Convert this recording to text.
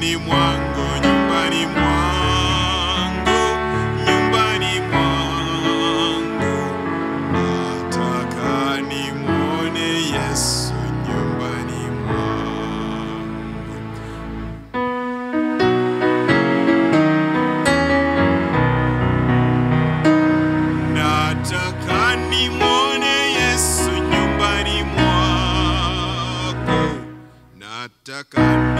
nyumbani mwangu, nyumbani mwangu, nyumbani mwangu. Nataka nimwone Yesu nyumbani mwangu. Nataka nimwone Yesu nyumbani mwako. Nataka nimwone